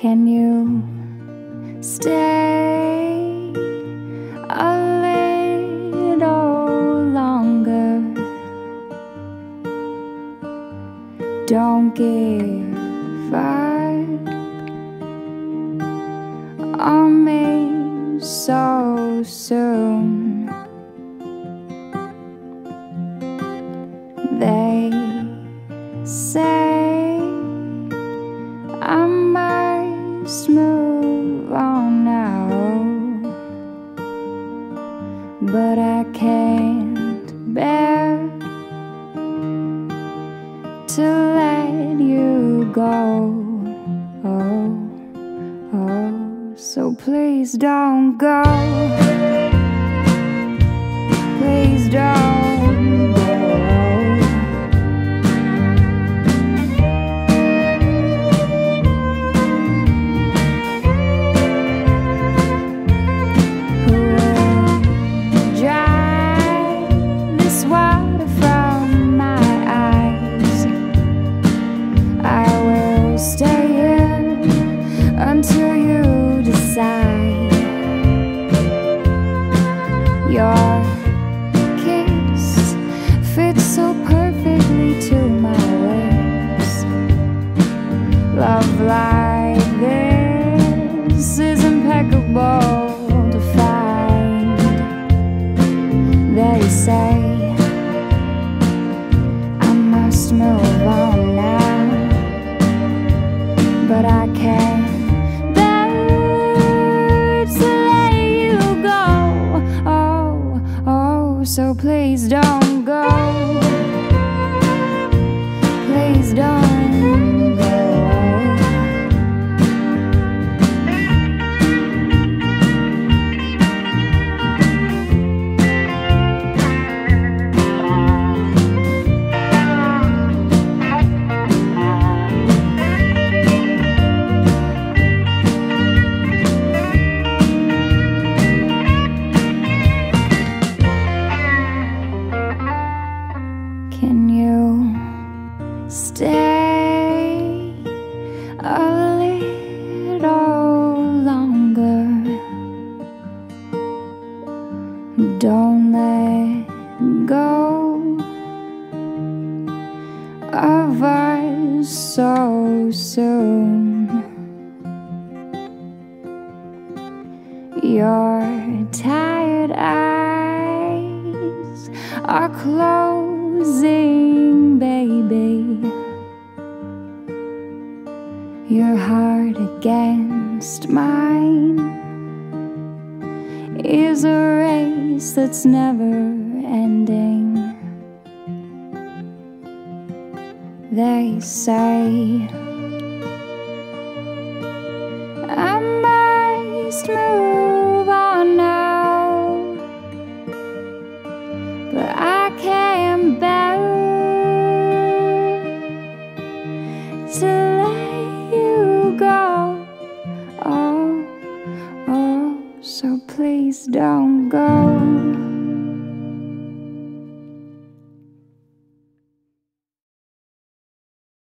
Can you stay a little longer? Don't give up on me so soon. They say. Must move on now, but I can't bear to let you go. Oh, oh, so please don't go. Please don't so perfectly to my lips. Love like this is impeccable to find. They say I must move on now, but I can't. Oh, oh, so please don't stay a little longer? Don't let go of us so soon. Your tired eyes are closing, baby your heart against mine is a race that's never ending. They say I must move on now, but I can't bear to. don't go.